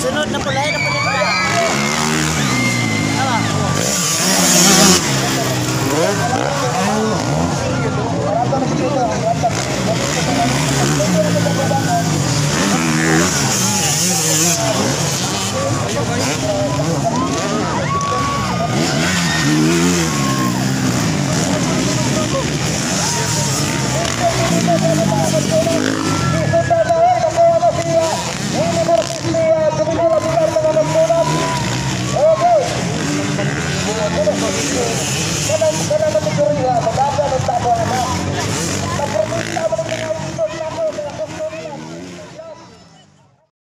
Sunod na pula, na pula na. Tama. Kanan, kanan,